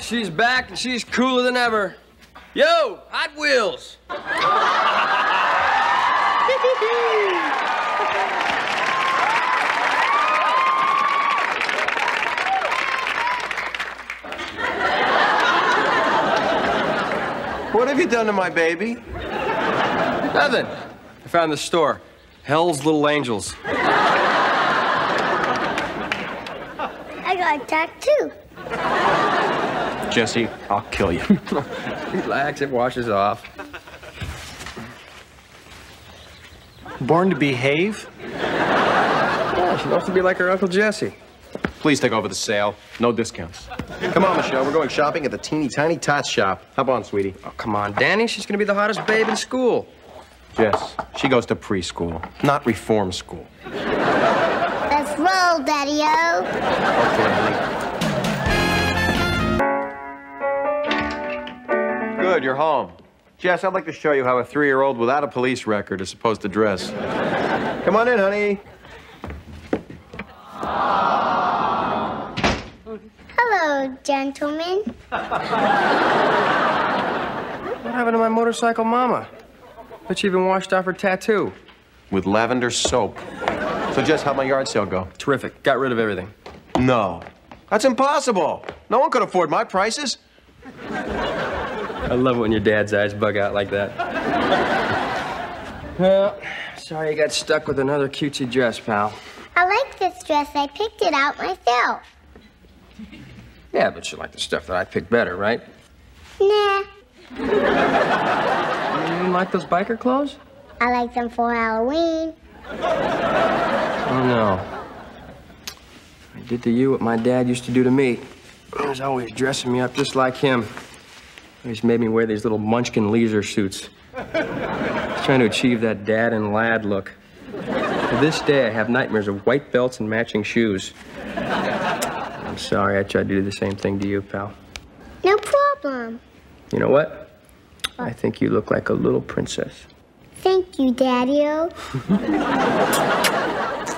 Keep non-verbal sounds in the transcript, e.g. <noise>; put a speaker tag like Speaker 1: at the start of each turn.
Speaker 1: She's back and she's cooler than ever. Yo, Hot Wheels.
Speaker 2: What have you done to my baby?
Speaker 1: Nothing. I found the store. Hell's Little Angels.
Speaker 3: I got a tattoo.
Speaker 2: Jesse, I'll kill you. <laughs>
Speaker 1: Relax, it washes off.
Speaker 2: Born to behave?
Speaker 1: Yeah, she wants to be like her Uncle Jesse.
Speaker 2: Please take over the sale. No discounts. Come on, Michelle. We're going shopping at the teeny tiny tot shop. Hop on, sweetie.
Speaker 1: Oh, come on, Danny. She's gonna be the hottest babe in school.
Speaker 2: Jess, she goes to preschool, not reform school.
Speaker 3: Let's roll, Daddy-O.
Speaker 2: Good, you're home. Jess, I'd like to show you how a three-year-old without a police record is supposed to dress. Come on in, honey.
Speaker 3: Hello, gentlemen.
Speaker 1: What happened to my motorcycle mama? But she even washed off her tattoo.
Speaker 2: With lavender soap. So, Jess, how'd my yard sale go?
Speaker 1: Terrific. Got rid of everything.
Speaker 2: No. That's impossible. No one could afford my prices.
Speaker 1: I love it when your dad's eyes bug out like that. well, sorry you got stuck with another cutesy dress, pal.
Speaker 3: I like this dress. I picked it out myself.
Speaker 1: Yeah, but you like the stuff that I picked better, right?
Speaker 3: Nah,
Speaker 1: You didn't like those biker clothes?
Speaker 3: I like them for Halloween.
Speaker 1: Oh, no. I did to you what my dad used to do to me. He was always dressing me up just like him. He made me wear these little munchkin leisure suits. He's trying to achieve that dad and lad look. To this day, I have nightmares of white belts and matching shoes. I'm sorry I tried to do the same thing to you, pal.
Speaker 3: No problem.
Speaker 1: You know what? I think you look like a little princess.
Speaker 3: Thank you, Daddy-O. <laughs>